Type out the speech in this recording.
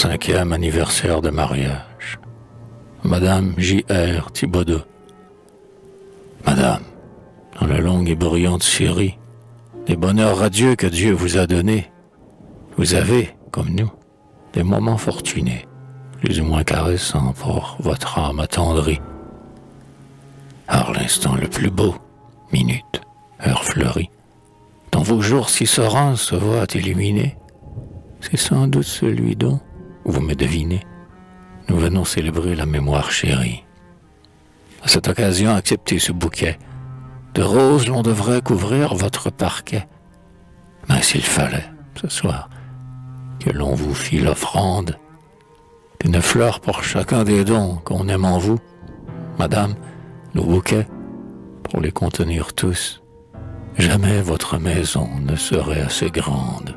cinquième anniversaire de mariage. Madame J.R. Thibaudot. Madame, dans la longue et bruyante série des bonheurs radieux que Dieu vous a donnés, vous avez, comme nous, des moments fortunés, plus ou moins caressants pour votre âme attendrie. Alors l'instant le plus beau, minute, heure fleurie, dont vos jours si sereins se voient illuminés, c'est sans doute celui dont, vous me devinez, nous venons célébrer la mémoire chérie. À cette occasion, acceptez ce bouquet. De roses, l'on devrait couvrir votre parquet. Mais s'il fallait, ce soir, que l'on vous fît l'offrande d'une fleur pour chacun des dons qu'on aime en vous, Madame, nos bouquets, pour les contenir tous, jamais votre maison ne serait assez grande.